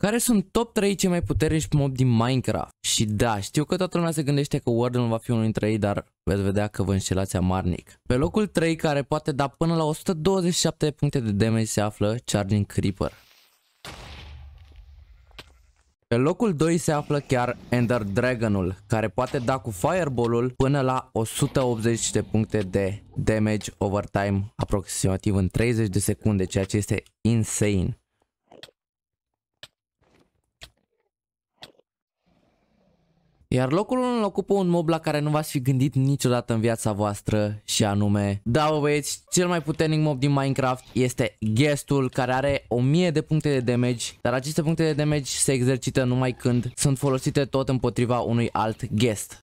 Care sunt top 3 cei mai puternici mob din Minecraft? Și da, știu că toată lumea se gândește că Warden va fi unul dintre ei, dar veți vedea că vă înșelați amarnic. Pe locul 3, care poate da până la 127 puncte de damage, se află Charging Creeper. Pe locul 2 se află chiar Ender Dragonul, care poate da cu Fireball-ul până la 180 de puncte de damage over time, aproximativ în 30 de secunde, ceea ce este insane. Iar locul 1 îl ocupă un mob la care nu v-ați fi gândit niciodată în viața voastră și anume, da bă băieți, cel mai puternic mob din Minecraft este Guestul care are 1000 de puncte de damage, dar aceste puncte de damage se exercită numai când sunt folosite tot împotriva unui alt Guest.